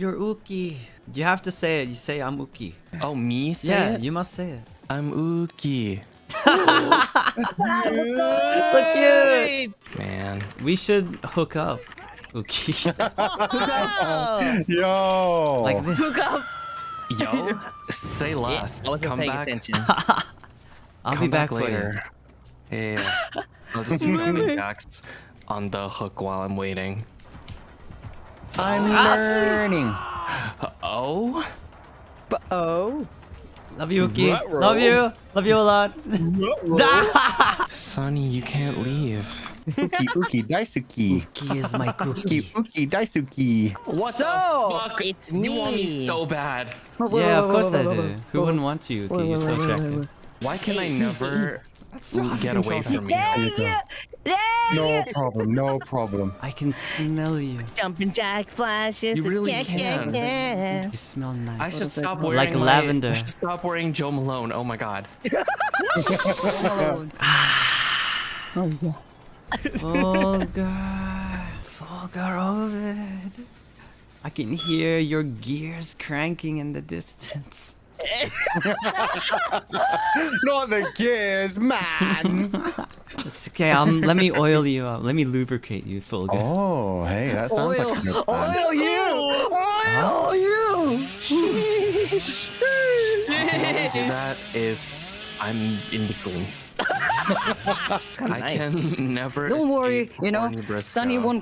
You're Uki. You have to say it. You say I'm Uki. Oh, me say yeah, it? you must say it. I'm Uki. So cute. Man. We should hook up. Uki. Yo. like this. Hook up. Yo, say Yeah, less. I wasn't Come paying back. attention. I'll come be back, for later. Yeah. I'll just be jumping jacks on the hook while I'm waiting. I'm Ah, learning. Oh? But Oh. Love you, Uki. Love you. Love you a lot. Sonny, you can't leave. Uki Uki Daisuki. Uki is my Uki cookie. Uki Daisuki. What So, the fuck? it's You want me me. so bad. Yeah, of course I do. Who wouldn't want you, Uki? You're so attractive. Why can I never get away from you? No problem. No problem. I can smell you. Jumping jack flashes. You really yeah, can. Yeah, yeah. You smell nice. I should stop wearing Like my- lavender. I should stop wearing Jo Malone. Oh my god. Oh god. Fulgur Ovid. I can hear your gears cranking in the distance. Not the gears, man. It's okay. Um, let me oil you up. Let me lubricate you, Fulgur. oh, hey, that sounds like a good plan. Oil you! Oil you! I'll do that if I'm in between. I nice. can never. Don't worry, you know, horny Brisko. Sonny won't